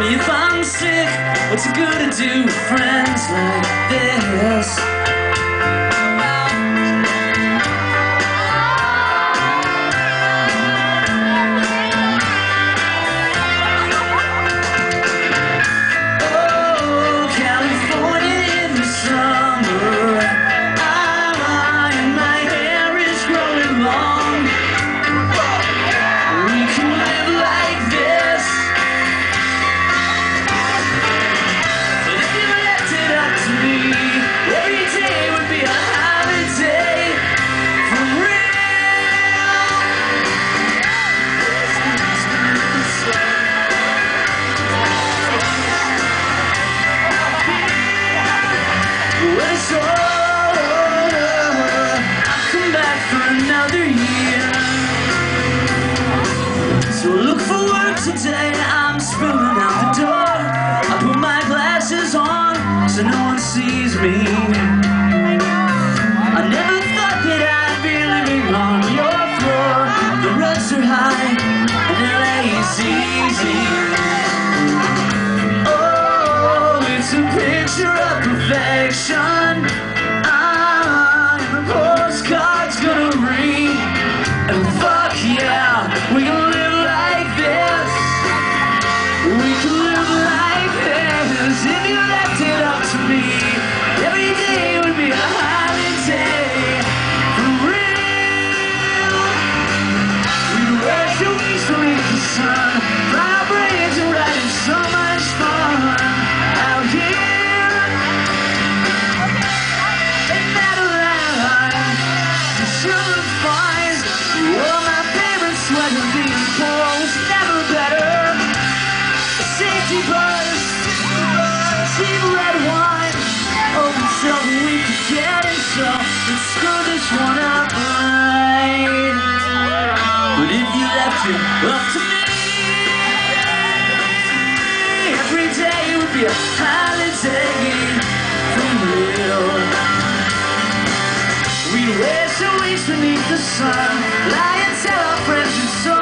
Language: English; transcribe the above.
me if I'm sick. What's it gonna do with friends like this? Work today, I'm spilling out the door. I put my glasses on so no one sees me. I never thought that I'd be living on your floor. The rents are high and LA is easy. Oh, it's a picture of perfection. Well, my never better. Safety cheap red wine. Open screw this one up right. But if you left it up to me, every day would be a holiday Weeks beneath the sun, lie and tell our friends it's so